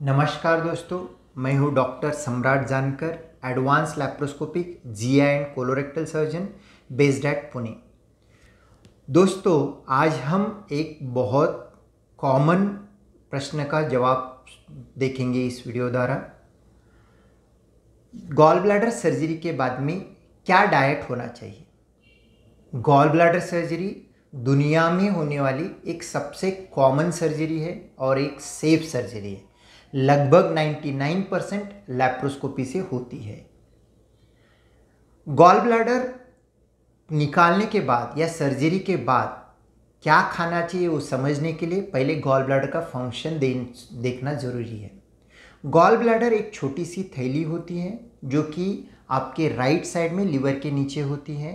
नमस्कार दोस्तों, मैं हूँ doctor Samrat Jankar, advance laparoscopic GI and colorectal surgeon based at Pune. दोस्तों, आज हम एक बहुत कॉमन प्रश्न का जवाब देखेंगे इस वीडियो द्वारा। गॉल ब्लैडर सर्जरी के बाद में क्या डाइट होना चाहिए? गॉल ब्लैडर सर्जरी दुनिया में होने वाली एक सबसे कॉमन सर्जरी है और एक सेफ़ सर्जरी है। लगभग 99 परसेंट लैप्रोस्कोपी से होती है। गॉल ब्लैडर निकालने के बाद या सर्जरी के बाद क्या खाना चाहिए वो समझने के लिए पहले गॉल ब्लैडर का फ़ंक्शन देखना ज़रूरी है। गॉल ब्लैडर एक छोटी सी थैली होती है जो कि आपके राइट साइड में लिवर के नीचे होती है।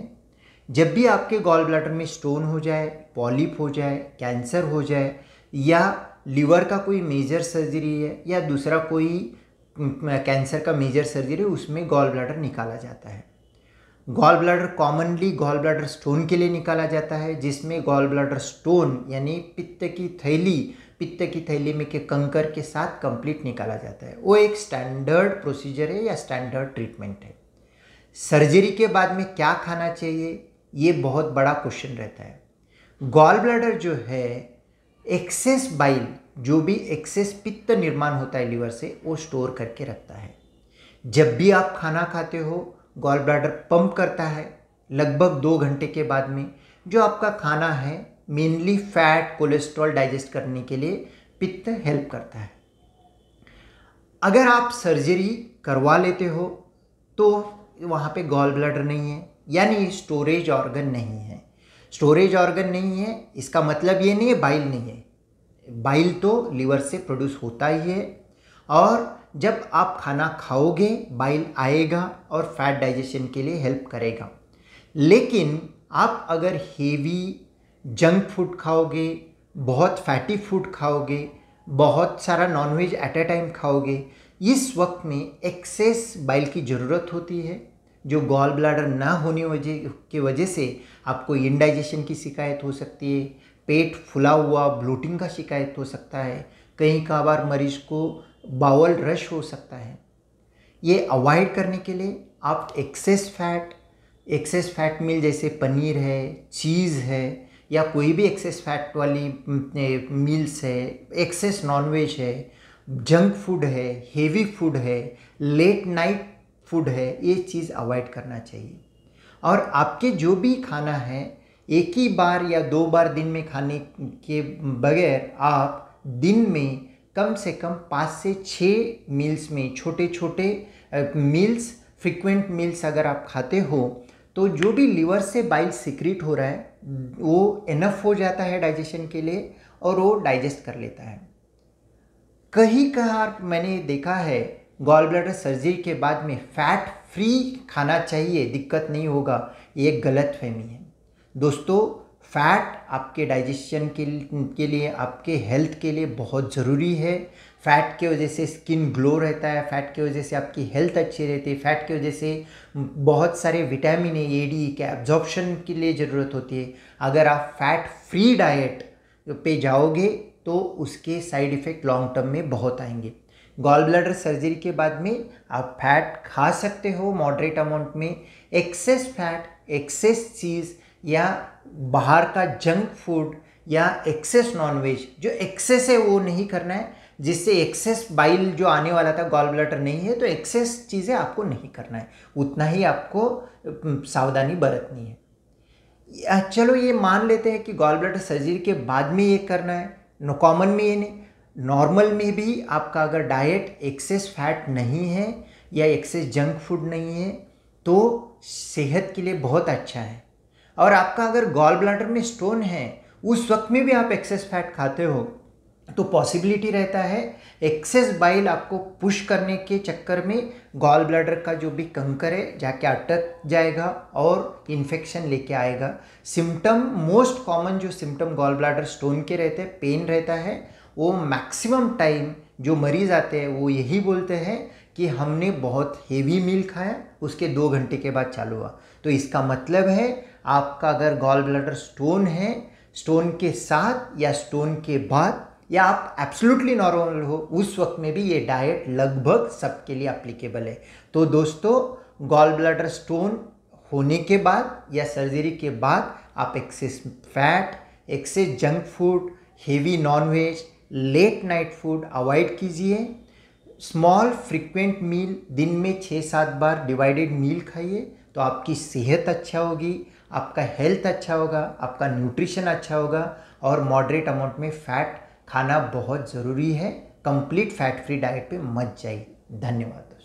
जब भी आपके गॉल ब्लैडर में स्टोन हो जाए, पॉलिप हो जाए, कैंसर हो जाए या लीवर का कोई मेजर सर्जरी है या दूसरा कोई कैंसर का मेजर सर्जरी उसमें गॉल ब्लैडर निकाला जाता है। Gall bladder commonly gall bladder stone के लिए निकाला जाता है, जिसमें गॉल ब्लैडर स्टोन यानी पित्त की थैली, पित्त की थैली में के कंकर के साथ कंप्लीट निकाला जाता है। वो एक स्टैंडर्ड प्रोसीजर है या स्टैंडर्ड ट्रीटमेंट है। सर्जरी के बाद में क्या खाना चाहिए? ये बहुत बड़ा क्वेश्चन रहता है। गॉल ब्लैडर जो है एक्सेस बाइल, जो भी एक्सेस पित्त निर्माण होता है लीवर से, वो स्टोर करके रखता है। जब भी आप खाना खाते हो गॉल ब्लैडर पंप करता है, लगभग दो घंटे के बाद में, जो आपका खाना है मेनली फैट कोलेस्ट्रॉल डाइजेस्ट करने के लिए पित्त हेल्प करता है। अगर आप सर्जरी करवा लेते हो तो वहाँ पे गॉल ब्लैडर नहीं है, यानी स्टोरेज ऑर्गन नहीं है। स्टोरेज ऑर्गन नहीं है, इसका मतलब ये नहीं है बाइल नहीं है। बाइल तो लीवर से प्रोड्यूस होता ही है। और जब आप खाना खाओगे, बाइल आएगा और फैट डाइजेशन के लिए हेल्प करेगा। लेकिन आप अगर हेवी जंक फ़ूड खाओगे, बहुत फैटी फ़ूड खाओगे, बहुत सारा नॉनवेज एट अ टाइम खाओगे, इस वक्त में एक्सेस बाइल की ज़रूरत होती है। जो गॉल ब्लाडर ना होने वजह, की वजह से आपको इंडाइजेशन की शिकायत हो सकती है, पेट फुला हुआ ब्लोटिंग का शिकायत हो सकता है, कहीं का बार मरीज़ को बावल रश हो सकता है। ये अवॉइड करने के लिए आप excess fat excess fat milk जैसे पनीर है चीज़ है, या कोई भी एक्सेस फैट वाली मील्स है एक्सेस नॉनवेज है जंक फ़ूड है हेवी फ़ूड है लेट नाइट फ़ूड है, ये चीज़ अवॉइड करना चाहिए। और आपके जो भी खाना है, एक ही बार या दो बार दिन में खाने के बगैर आप दिन में कम से कम पाँच से छः मील्स में छोटे छोटे मील्स फ्रिक्वेंट मील्स अगर आप खाते हो तो जो भी लीवर से बाइल सिक्रीट हो रहा है, वो इनफ हो जाता है डाइजेशन के लिए और वो डाइजेस्ट कर लेता है। कहीं कहाँ मैंने देखा है गॉल ब्लैडर सर्जरी के बाद में फैट फ्री खाना चाहिए, दिक्कत नहीं होगा, ये गलत फहमी है। दोस्तों फैट आपके डाइजेशन के के लिए, आपके हेल्थ के लिए बहुत ज़रूरी है। फैट के वजह से स्किन ग्लो रहता है फैट की वजह से आपकी हेल्थ अच्छी रहती है फैट की वजह से बहुत सारे विटामिन ए डी के एब्जॉर्प्शन के लिए ज़रूरत होती है। अगर आप फैट फ्री डाइट पे जाओगे तो उसके साइड इफ़ेक्ट लॉन्ग टर्म में बहुत आएँगे। गॉल ब्लैडर सर्जरी के बाद में आप फैट खा सकते हो मॉडरेट अमाउंट में। एक्सेस फैट एक्सेस चीज़ या बाहर का जंक फ़ूड या एक्सेस नॉनवेज जो एक्सेस है वो नहीं करना है, जिससे एक्सेस बाइल जो आने वाला था गॉल ब्लैडर नहीं है तो एक्सेस चीज़ें आपको नहीं करना है। उतना ही आपको सावधानी बरतनी है। चलो ये मान लेते हैं कि गॉल ब्लैडर सर्जरी के बाद में ये करना है नो कॉमन में ये नहीं। नॉर्मल में भी आपका अगर डाइट एक्सेस फैट नहीं है या एक्सेस जंक फ़ूड नहीं है तो सेहत के लिए बहुत अच्छा है। और आपका अगर गॉल ब्लैडर में स्टोन है, उस वक्त में भी आप एक्सेस फैट खाते हो तो पॉसिबिलिटी रहता है एक्सेस बाइल आपको पुश करने के चक्कर में गॉल ब्लैडर का जो भी कंकर है, जाके अटक जाएगा और इन्फेक्शन लेके आएगा। सिम्टम मोस्ट कॉमन जो सिम्टम गॉल ब्लैडर स्टोन के रहते हैं पेन रहता है वो मैक्सिमम टाइम जो मरीज़ आते हैं, वो यही बोलते हैं कि हमने बहुत हेवी मील खाया, उसके दो घंटे के बाद चालू हुआ। तो इसका मतलब है, आपका अगर गॉल ब्लडर स्टोन है स्टोन के साथ या स्टोन के बाद, या आप एब्सोल्युटली नॉर्मल हो, उस वक्त में भी ये डाइट लगभग सबके लिए अप्लीकेबल है। तो दोस्तों गॉल ब्लडर स्टोन होने के बाद या सर्जरी के बाद आप excess fat excess junk food heavy non veg late night food avoid कीजिए। स्मॉल फ्रिक्वेंट मील दिन में छः सात बार डिवाइडेड मील खाइए तो आपकी सेहत अच्छा होगी, आपका हेल्थ अच्छा होगा, आपका न्यूट्रिशन अच्छा होगा और मॉडरेट अमाउंट में फ़ैट खाना बहुत ज़रूरी है। कंप्लीट फैट फ्री डाइट पे मत जाइए। धन्यवाद।